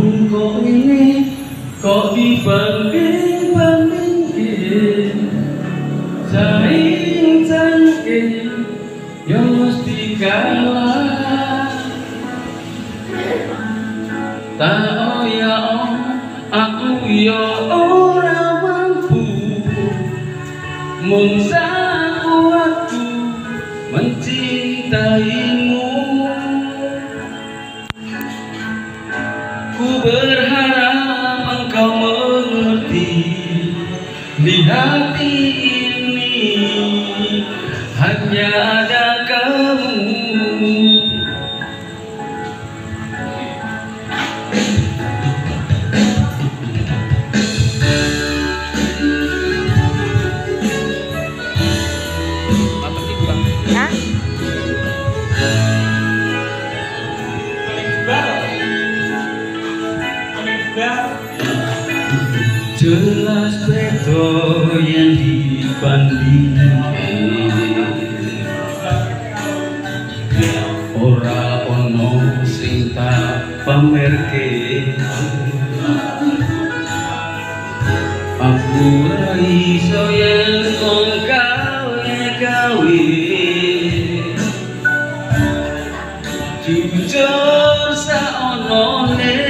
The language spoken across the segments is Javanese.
Mung kok ini kok dibanding bandingin Saing cangkin yang mesti kalah Tak oh ya oh aku ya ora mampu Mung sakuatku mencintaimu berharap engkau mengerti Di hati ini hanya ada Jelas beto yang dibandingkan Ora ono sing tak pamerke Aku iso yen kon gawe-gawe. Jujur saonone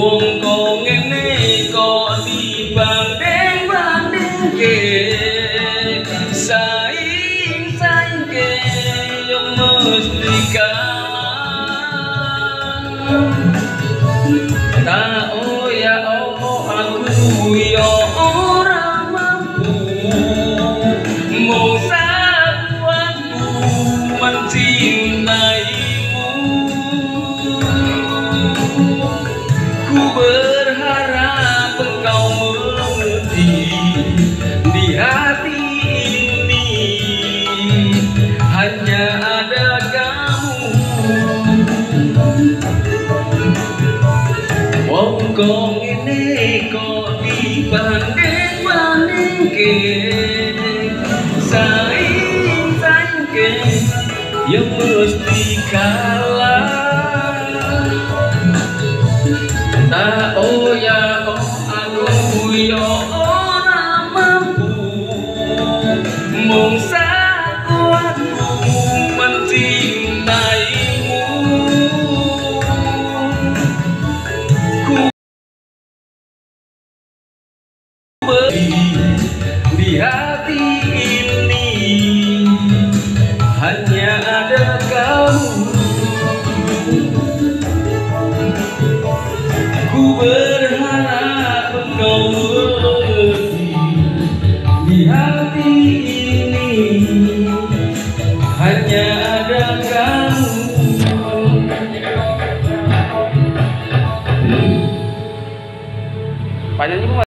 Wong kok ngene kok dibanding-bandingke kok ini kok dibanding-bandingke Saing saingke yang mesti kalah Tak oh ya oh aku ya banyak ibu